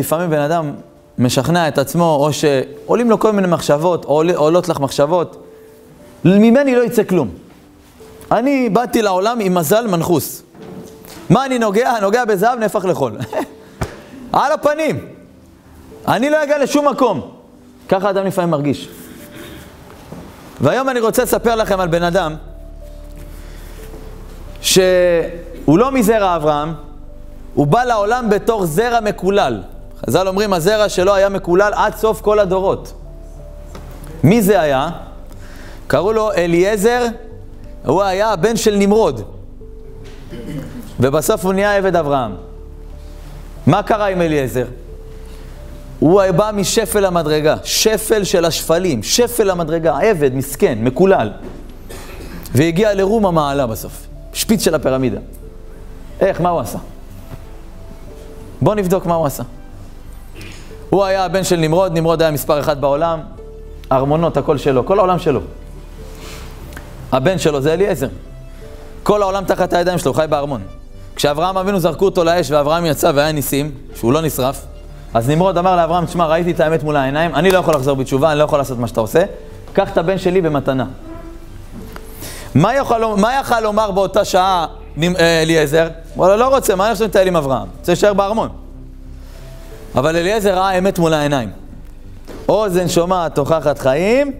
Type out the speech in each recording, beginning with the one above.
לפעמים בן אדם משכנע את עצמו, או שעולים לו כל מיני מחשבות, או עולות לך מחשבות, ממני לא יצא כלום. אני באתי לעולם עם מזל מנחוס. מה אני נוגע? נוגע בזהב, נהפך לחול. על הפנים. אני לא אגיע לשום מקום. ככה אדם לפעמים מרגיש. והיום אני רוצה לספר לכם על בן אדם שהוא לא מזרע אברהם, הוא בא לעולם בתור זרע מקולל. חז"ל אומרים, הזרע שלו היה מקולל עד סוף כל הדורות. מי זה היה? קראו לו אליעזר, הוא היה הבן של נמרוד. ובסוף הוא נהיה עבד אברהם. מה קרה עם אליעזר? הוא בא משפל המדרגה, שפל של השפלים, שפל המדרגה, עבד, מסכן, מקולל. והגיע לרום המעלה בסוף, שפיץ של הפירמידה. איך, מה הוא עשה? בואו נבדוק מה הוא עשה. הוא היה הבן של נמרוד, נמרוד היה מספר אחד בעולם, ארמונות, הכל שלו, כל העולם שלו. הבן שלו זה אליעזר. כל העולם תחת הידיים שלו, חי בארמון. כשאברהם אבינו זרקו אותו לאש ואברהם יצא והיה ניסים, שהוא לא נשרף, אז נמרוד אמר לאברהם, תשמע, ראיתי את האמת מול העיניים, אני לא יכול לחזור בתשובה, אני לא יכול לעשות מה שאתה עושה, קח את הבן שלי במתנה. מה יכול, מה יכל לומר באותה שעה אה, אליעזר? הוא לא רוצה, מה אני חושב לטייל עם אברהם? רוצה להישאר בארמון. אבל אליעזר ראה אמת מול העיניים. אוזן שומעת תוכחת חיים,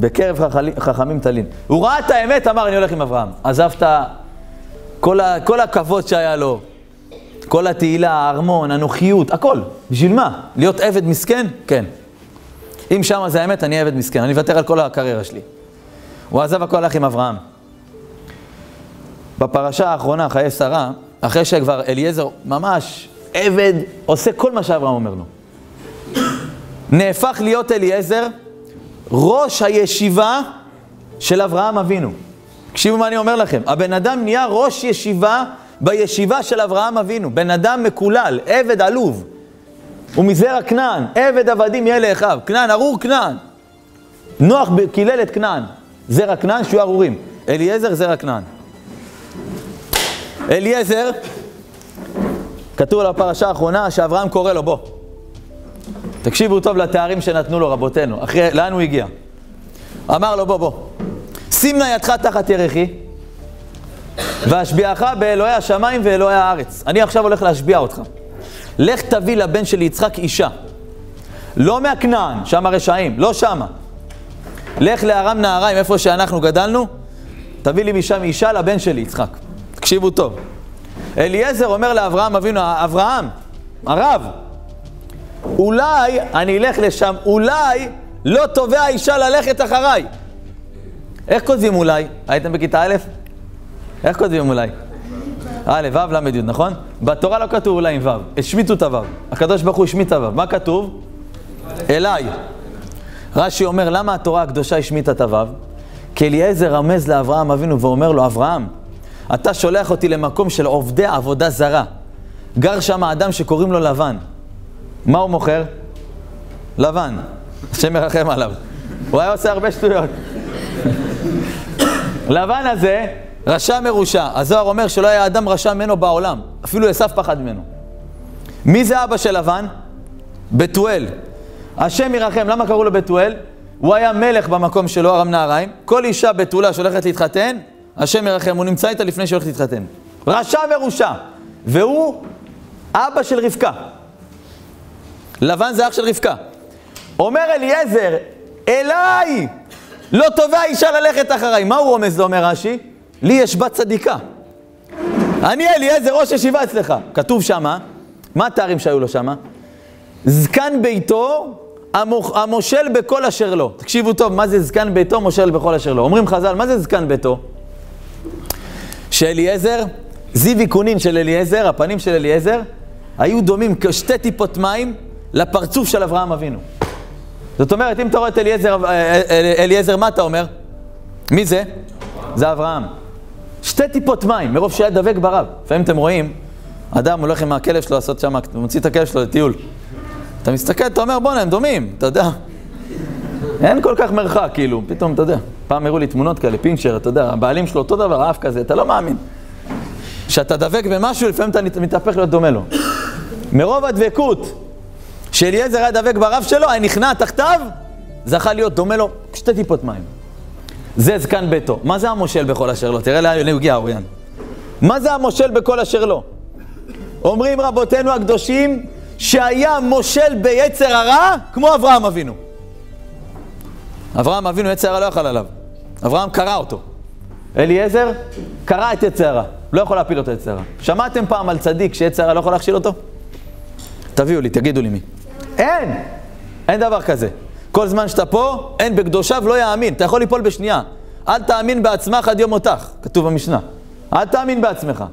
בקרב חכמים תלין. הוא ראה את האמת, אמר, אני הולך עם אברהם. עזב את כל, כל הכבוד שהיה לו, כל התהילה, הארמון, הנוחיות, הכל. בשביל מה? להיות עבד מסכן? כן. אם שמה זה האמת, אני עבד מסכן, אני אוותר על כל הקריירה שלי. הוא עזב הכל הלך עם אברהם. בפרשה האחרונה, חיי שרה, אחרי שכבר אליעזר ממש עבד, עושה כל מה שאברהם אומר לו. נהפך להיות אליעזר ראש הישיבה של אברהם אבינו. תקשיבו מה אני אומר לכם, הבן אדם נהיה ראש ישיבה בישיבה של אברהם אבינו, בן אדם מקולל, עבד עלוב. הוא מזרע כנען, עבד עבדים יהיה לאחיו, כנען, ארור כנען. נוח קילל את כנען, זרע כנען שהוא ארורים. אליעזר זרע כנען. אליעזר, כתוב על הפרשה האחרונה שאברהם קורא לו, בוא. תקשיבו טוב לתארים שנתנו לו רבותינו, אחרי, לאן הוא הגיע? אמר לו, בוא, בוא. שים נא ידך תחת ירחי, ואשביעך באלוהי השמיים ואלוהי הארץ. אני עכשיו הולך להשביע אותך. לך תביא לבן שלי יצחק אישה. לא מהכנען, שם הרשעים, לא שמה. לך לארם נהריים, איפה שאנחנו גדלנו, תביא לי משם אישה לבן שלי, יצחק. תקשיבו טוב. אליעזר אומר לאברהם אבינו, אברהם, הרב, אולי אני אלך לשם, אולי לא תובע אישה ללכת אחריי. איך כותבים אולי? הייתם בכיתה א'? איך כותבים אולי? א', ו', ל', י', נכון? בתורה לא כתוב אולי עם ו', השמיטו את הו'. הקדוש ברוך הוא השמיט את הו'. מה כתוב? אליי. רש"י אומר, למה התורה הקדושה השמיטה את הו'? כי אליעזר רמז לאברהם אבינו ואומר לו, אברהם, אתה שולח אותי למקום של עובדי עבודה זרה. גר שם אדם שקוראים לו לבן. מה הוא מוכר? לבן. השם מרחם עליו. הוא היה עושה הרבה שטויות. לבן הזה, רשע מרושע. הזוהר אומר שלא היה אדם רשע ממנו בעולם. אפילו עשו פחד ממנו. מי זה אבא של לבן? בתואל. השם ירחם, למה קראו לו בתואל? הוא היה מלך במקום שלו, ארם נהריים. כל אישה בתולה שהולכת להתחתן, השם ירחם, הוא נמצא איתה לפני שהולכת להתחתן. רשע מרושע. והוא אבא של רבקה. לבן זה אח של רבקה. אומר אליעזר, אליי! לא תובע אישה ללכת אחריי. מה הוא רומז אומר רש"י? לי יש בת צדיקה. אני אליעזר, ראש ישיבה אצלך. כתוב שמה, מה התארים שהיו לו שמה? זקן ביתו, המושל בכל אשר לו. תקשיבו טוב, מה זה זקן ביתו, מושל בכל אשר לו. אומרים חז"ל, מה זה זקן ביתו? שאליעזר, זיו איכונין של אליעזר, הפנים של אליעזר, היו דומים כשתי טיפות מים לפרצוף של אברהם אבינו. זאת אומרת, אם אתה רואה את אליעזר, אה, אה, אליעזר, מה אתה אומר? מי זה? זה אברהם. שתי טיפות מים, מרוב שהיה דבק ברב. לפעמים אתם רואים, אדם הולך עם הכלב שלו לעשות שם, מוציא את הכלב שלו לטיול. אתה מסתכל, אתה אומר, בואנה, הם דומים, אתה יודע. אין כל כך מרחק, כאילו, פתאום, אתה יודע. פעם הראו לי תמונות כאלה, פינצ'ר, אתה יודע, הבעלים שלו אותו דבר, אף כזה, אתה לא מאמין. כשאתה דבק במשהו, לפעמים אתה מתהפך להיות דומה לו. מרוב הדבקות שאליעזר היה דבק ברב שלו, היה נכנע תחתיו, זכה להיות דומה לו שתי טיפות מים. זה זקן ביתו. מה זה המושל בכל אשר לא? תראה לאן הגיע אוריין. מה זה המושל בכל אשר לא? אומרים רבותינו הקדושים שהיה מושל ביצר הרע כמו אברהם אבינו. אברהם אבינו יצר הרע לא יכל עליו. אברהם קרא אותו. אליעזר קרא את יצר הרע. לא יכול להפיל אותו יצר הרע. שמעתם פעם על צדיק שיצר הרע לא יכול להכשיל אותו? תביאו לי, תגידו לי מי. אין! אין דבר כזה. כל זמן שאתה פה, אין בקדושיו לא יאמין. אתה יכול ליפול בשנייה. אל תאמין בעצמך עד יום מותך, כתוב במשנה. אל תאמין בעצמך.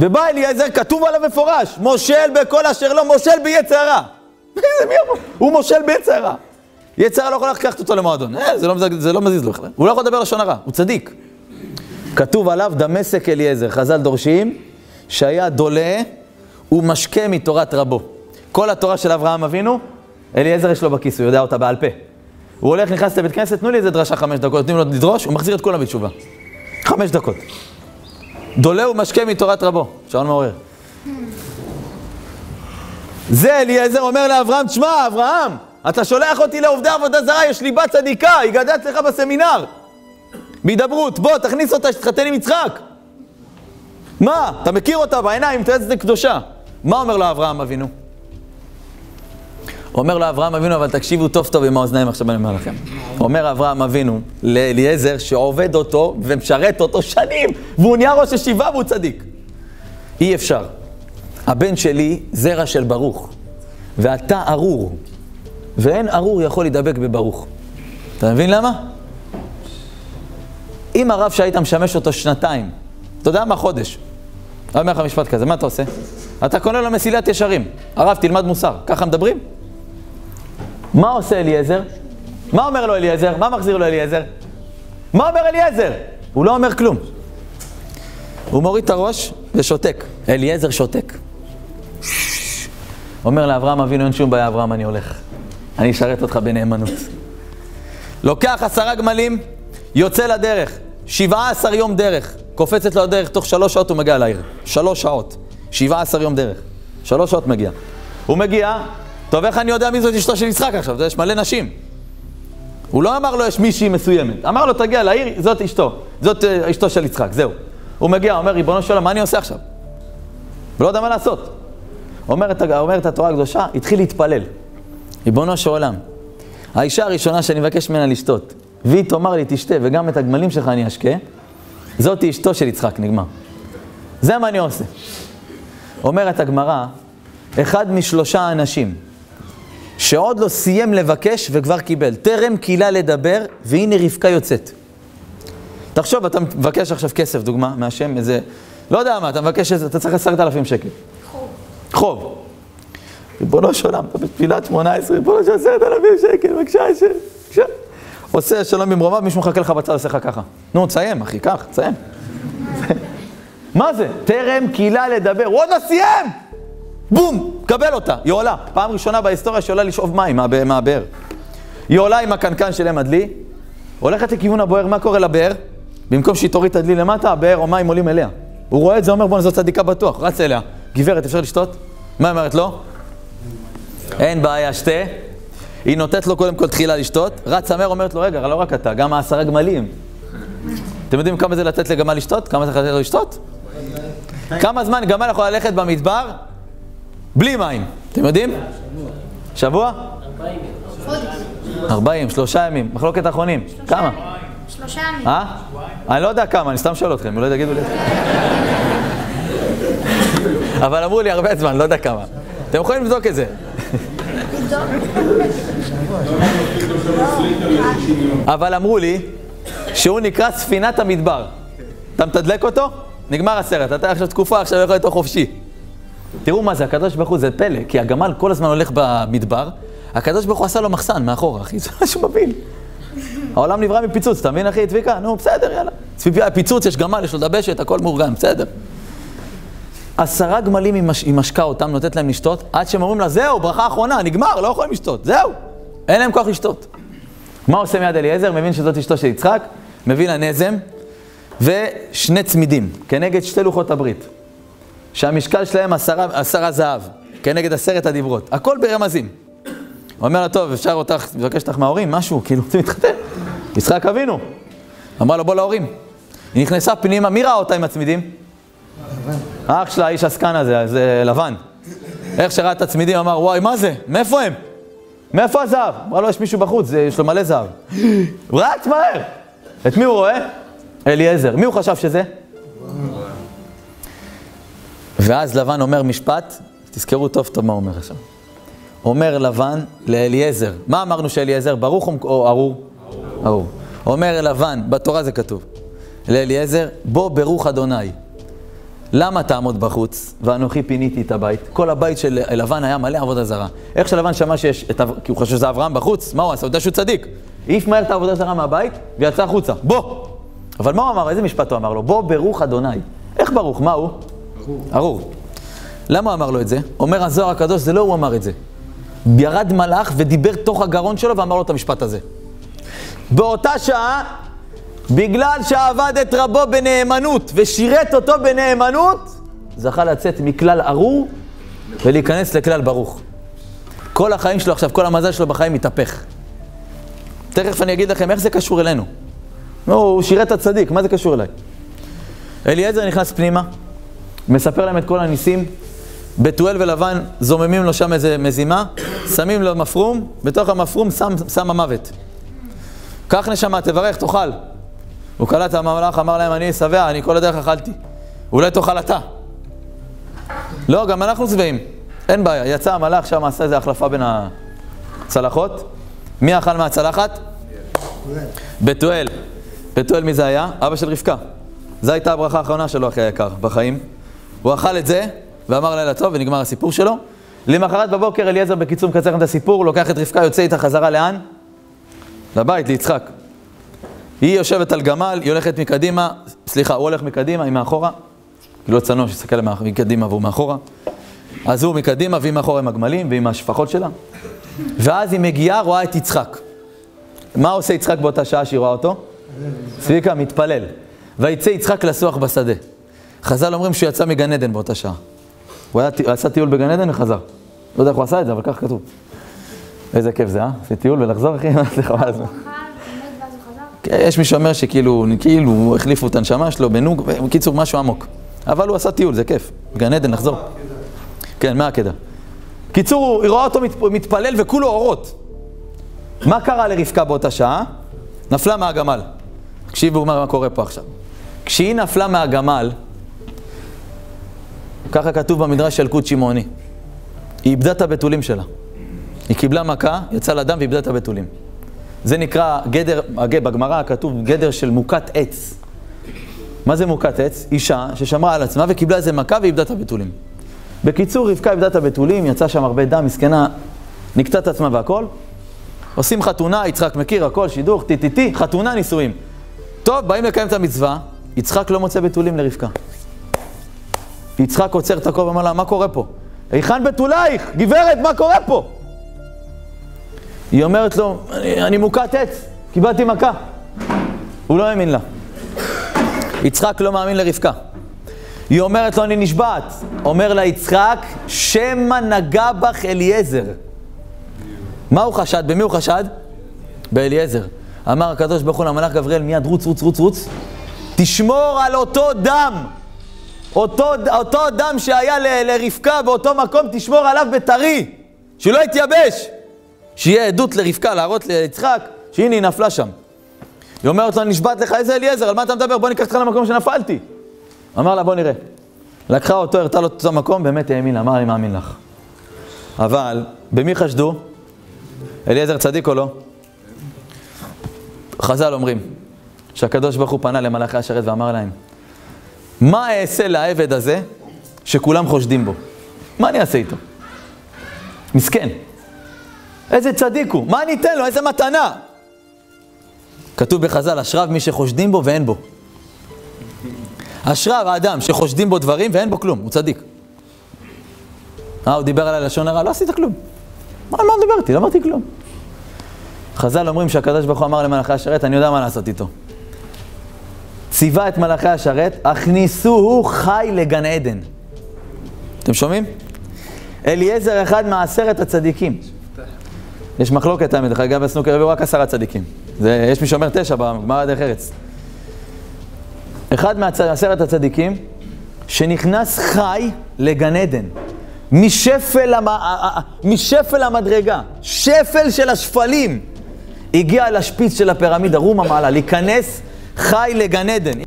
ובא אליעזר, כתוב עליו מפורש, מושל בכל אשר לא, מושל ביצר הרע. הוא מושל ביצר הרע. יצר לא יכול לקחת אותו למועדון, אה, זה, לא, זה לא מזיז לו בכלל. הוא לא יכול לדבר לשון הרע, הוא צדיק. כתוב עליו דמשק אליעזר, חז"ל דורשים, שהיה דולה ומשקה מתורת רבו. כל התורה של אברהם אבינו, אליעזר יש לו בכיס, הוא יודע אותה בעל פה. הוא הולך, נכנס לבית כנסת, תנו לי איזה דרשה חמש דקות, נותנים לו לדרוש, הוא מחזיר את כולם בתשובה. חמש דקות. דולה ומשקה מתורת רבו, שעון מעורר. זה אליעזר אומר לאברהם, תשמע, אברהם, אתה שולח אותי לעובדי עבודה זרה, יש לי בת צדיקה, היא גדלה אצלך בסמינר. בהידברות, בוא, תכניס אותה שתתחתן עם יצחק. מה? אתה מכיר אותה בעיניים, תראה קדושה. מה אומר לו אברהם אבינו? אומר לו אברהם אבינו, אבל תקשיבו טוב טוב עם האוזניים עכשיו אני אומר לכם. אומר אברהם אבינו לאליעזר שעובד אותו ומשרת אותו שנים, והוא נהיה ראש ישיבה והוא צדיק. אי אפשר. הבן שלי זרע של ברוך, ואתה ארור, ואין ארור יכול להידבק בברוך. אתה מבין למה? אם הרב שהיית משמש אותו שנתיים, אתה יודע מה חודש, אני אומר לך משפט כזה, מה אתה עושה? אתה קונה לו מסילת ישרים. הרב, תלמד מוסר. ככה מדברים? מה עושה אליעזר? מה אומר לו אליעזר? מה מחזיר לו אליעזר? מה אומר אליעזר? הוא לא אומר כלום. הוא מוריד את הראש ושותק. אליעזר שותק. אומר לאברהם אבינו, אין שום בעיה, אברהם, אני הולך. אני אשרת אותך בנאמנות. לוקח עשרה גמלים, יוצא לדרך. שבעה עשר יום דרך. קופצת לו הדרך, תוך שלוש שעות הוא מגיע לעיר. שלוש שעות. שבעה עשר יום דרך. שלוש שעות מגיע. הוא מגיע, טוב, איך אני יודע מי זאת אשתו של יצחק עכשיו? יש מלא נשים. הוא לא אמר לו יש מישהי מסוימת. אמר לו, תגיע לעיר, זאת אשתו. זאת uh, אשתו של יצחק, זהו. הוא מגיע, אומר, ריבונו של עולם, מה אני עושה עכשיו? ולא יודע מה לעשות. אומרת, אומרת התורה הקדושה, התחיל להתפלל. ריבונו של עולם, האישה הראשונה שאני מבקש ממנה לשתות, והיא תאמר לי, תשתה, וגם את הגמלים שלך אני אשקה, זאתי אשתו של יצחק, נגמר. זה מה אני עושה. אומרת הגמרא, אחד משלושה אנשים שעוד לא סיים לבקש וכבר קיבל. טרם קילה לדבר, והנה רבקה יוצאת. תחשוב, אתה מבקש עכשיו כסף, דוגמה, מהשם, איזה... לא יודע מה, אתה מבקש, אתה צריך עשרת אלפים שקל. חוב. חוב. ריבונו של עולם, אתה בתפילת שמונה עשרה, ריבונו של עשרת אלפים שקל, בבקשה, בבקשה. עושה שלום במרומיו, מישהו מחכה לך בצד, עושה לך ככה. נו, תסיים, אחי, קח, תסיים. מה זה? טרם קילה לדבר, הוא עוד לא סיים! בום, קבל אותה, היא עולה. פעם ראשונה בהיסטוריה שעולה לשאוב מים מהבאר. היא עולה עם הקנקן של אם הדלי, הולכת לכיוון הבאר, מה קורה לבאר? במקום שהיא תוריד את הדלי למטה, הבאר או מים עולים אליה. הוא רואה את זה, אומר בואנה זאת צדיקה בטוח, רץ אליה. גברת, אפשר לשתות? מה אומרת לו? אין בעיה, שתה. היא נותנת לו קודם כל תחילה לשתות, רץ המר, אומרת לו, רגע, לא רק אתה, גם העשרה גמלים. אתם יודעים כמה זה לתת לגמל לשתות? כמה זה לתת לו לשתות? כמה זמן גמל יכול ללכת במדבר בלי מים. אתם יודעים? שבוע? ארבעים, שלושה ימים. מחלוקת אחרונים. כמה? שלושה ימים. אה? אני לא יודע כמה, אני סתם שואל אתכם, אולי תגידו לי. אבל אמרו לי הרבה זמן, לא יודע כמה. אתם יכולים לבדוק את זה. אבל אמרו לי שהוא נקרא ספינת המדבר. אתה מתדלק אותו? נגמר הסרט, אתה עכשיו תקופה, עכשיו יכול להיות חופשי. תראו מה זה, הקדוש ברוך הוא זה פלא, כי הגמל כל הזמן הולך במדבר, הקדוש ברוך הוא עשה לו מחסן מאחורה, אחי, זה משהו מבין. העולם נברא מפיצוץ, אתה מבין אחי, צביקה? נו, בסדר, יאללה. פיצוץ, יש גמל, יש לו דבשת, הכל מאורגן, בסדר. עשרה גמלים היא משקה אותם, נותנת להם לשתות, עד שהם אומרים לה, זהו, ברכה אחרונה, נגמר, לא יכולים לשתות, זהו. אין להם כוח לשתות. מה עושה מיד אליעזר? מבין שזאת אשתו של יצחק, מביא לה נזם ושני צמידים, כנגד שתי לוחות הברית. שהמשקל שלהם עשרה, עשרה זהב, כנגד עשרת הדיברות. הכל ברמזים. הוא אומר לה, טוב, אפשר אותך, לבקש אותך מההורים, משהו, כאילו, רוצים להתחתן. יצחק אבינו. אמר לו, בוא להורים. היא נכנסה פנימה, מי ראה אותה עם הצמידים? האח שלה, האיש עסקן הזה, זה לבן. איך שראה את הצמידים, אמר, וואי, מה זה? מאיפה הם? מאיפה הזהב? אמר לו, יש מישהו בחוץ, יש לו מלא זהב. רץ מהר! את מי הוא רואה? אליעזר. מי הוא חשב שזה? ואז לבן אומר משפט, תזכרו טוב טוב מה הוא אומר עכשיו. אומר לבן לאליעזר, מה אמרנו שאליעזר, ברוך או ארור? ארור. אומר לבן, בתורה זה כתוב, לאליעזר, בוא ברוך אדוני. למה תעמוד בחוץ, ואנוכי פיניתי את הבית? כל הבית של לבן היה מלא עבודה זרה. איך שלבן שמע שיש, את, כי הוא חושב שזה אברהם בחוץ, מה הוא עשה? הוא יודע שהוא צדיק. העיף מהר את העבודה זרה מהבית, ויצא החוצה. בוא! אבל מה הוא אמר? איזה משפט הוא אמר לו? בוא ברוך אדוני. איך ברוך? מה הוא? ארור. ארור. למה הוא אמר לו את זה? אומר הזוהר הקדוש, זה לא הוא אמר את זה. ירד מלאך ודיבר תוך הגרון שלו ואמר לו את המשפט הזה. באותה שעה, בגלל שעבד את רבו בנאמנות ושירת אותו בנאמנות, זכה לצאת מכלל ארור ולהיכנס לכלל ברוך. כל החיים שלו עכשיו, כל המזל שלו בחיים מתהפך. תכף אני אגיד לכם איך זה קשור אלינו. לא, הוא שירת הצדיק, מה זה קשור אליי? אליעזר נכנס פנימה, מספר להם את כל הניסים, בתואל ולבן זוממים לו שם איזה מזימה, שמים לו מפרום, בתוך המפרום שם, שם המוות. קח נשמה, תברך, תאכל. הוא קלט המלאך, אמר להם, אני שבע, אני כל הדרך אכלתי. אולי תאכל אתה. לא, גם אנחנו שבעים. אין בעיה. יצא המלאך שם, עשה איזה החלפה בין הצלחות. מי אכל מהצלחת? בתואל. בתואל מי זה היה? אבא של רבקה. זו הייתה הברכה האחרונה שלו, אחי היקר, בחיים. הוא אכל את זה, ואמר לילה טוב, ונגמר הסיפור שלו. למחרת בבוקר אליעזר בקיצור מקצר את הסיפור, לוקח את רבקה, יוצא איתה חזרה לאן? לבית, ליצחק. היא יושבת על גמל, היא הולכת מקדימה, סליחה, הוא הולך מקדימה, היא מאחורה. לא צנוע שיסתכל מקדימה והוא מאחורה. אז הוא מקדימה והיא מאחורה עם הגמלים ועם השפחות שלה. ואז היא מגיעה, רואה את יצחק. מה עושה יצחק באותה שעה שהיא רואה אותו? צביקה, מתפלל. ויצא יצחק לסוח בשדה. חז"ל אומרים שהוא יצא מגן עדן באותה שעה. הוא היה, עשה טיול בגן עדן וחזר. לא יודע איך הוא עשה את זה, אבל כך כתוב. איזה כיף זה, אה? עשיתי טיול ולחזור, אחי? זה חבל הזמן. יש מי שאומר שכאילו, כאילו, החליפו את הנשמה שלו בנוג, בקיצור, משהו עמוק. אבל הוא עשה טיול, זה כיף. גן עדן, לחזור. כן, מהעקדה. קיצור, היא רואה אותו מתפלל וכולו אורות. מה קרה לרבקה באותה שעה? נפלה מהגמל. תקשיבו מה קורה פה עכשיו. כשהיא נפלה מהגמל, ככה כתוב במדרש של קוד שמעוני. היא איבדה את הבתולים שלה. היא קיבלה מכה, יצאה לדם ואיבדה את הבתולים. זה נקרא גדר, בגמרא כתוב גדר של מוכת עץ. מה זה מוכת עץ? אישה ששמרה על עצמה וקיבלה איזה מכה ואיבדה את הבתולים. בקיצור, רבקה איבדה את הבתולים, יצא שם הרבה דם, מסכנה, נקטה את עצמה והכל. עושים חתונה, יצחק מכיר, הכל, שידוך, טי-טי-טי, חתונה, נישואים. טוב, באים לקיים את המצווה, יצחק לא מוצא בתולים לרבקה. יצחק עוצר את הכל ואומר לה, מה קורה פה? היכן בתולייך? גברת, מה קורה פה? היא אומרת לו, אני, מוכת עץ, קיבלתי מכה. הוא לא האמין לה. יצחק לא מאמין לרבקה. היא אומרת לו, אני נשבעת. אומר לה יצחק, שמא נגע בך אליעזר. מה הוא חשד? במי הוא חשד? באליעזר. אמר הקדוש ברוך הוא למלאך גבריאל, מיד רוץ, רוץ, רוץ, רוץ. תשמור על אותו דם. אותו, אותו דם שהיה ל, לרבקה באותו מקום, תשמור עליו בטרי. שלא יתייבש. שיהיה עדות לרבקה, להראות ליצחק, שהנה היא נפלה שם. היא אומרת לו, נשבעת לך איזה אליעזר, על מה אתה מדבר? בוא ניקח אותך למקום שנפלתי. אמר לה, בוא נראה. לקחה אותו, הראתה לו את המקום, באמת האמין לה, אמר, אני מאמין לך. אבל, במי חשדו? אליעזר צדיק או לא? חז"ל אומרים שהקדוש ברוך הוא פנה למלאכי השרת ואמר להם, מה אעשה לעבד הזה שכולם חושדים בו? מה אני אעשה איתו? מסכן. איזה צדיק הוא, מה אני אתן לו? איזה מתנה? כתוב בחז"ל, אשריו מי שחושדים בו ואין בו. אשריו האדם שחושדים בו דברים ואין בו כלום, הוא צדיק. אה, הוא דיבר על הלשון הרע, לא עשית כלום. מה, מה מדבר איתי? לא אמרתי כלום. חז"ל אומרים שהקדוש ברוך הוא אמר למלאכי השרת, אני יודע מה לעשות איתו. ציווה את מלאכי השרת, הכניסוהו חי לגן עדן. אתם שומעים? אליעזר אחד מעשרת הצדיקים. יש מחלוקת, האמת, דרך אגב, בסנוקר הביאו רק עשרה צדיקים. זה, יש מי שאומר תשע בגמרא דרך ארץ. אחד מעשרת הצדיקים, שנכנס חי לגן עדן, משפל, המ... משפל המדרגה, שפל של השפלים, הגיע לשפיץ של הפירמידה, רומה מעלה, להיכנס חי לגן עדן.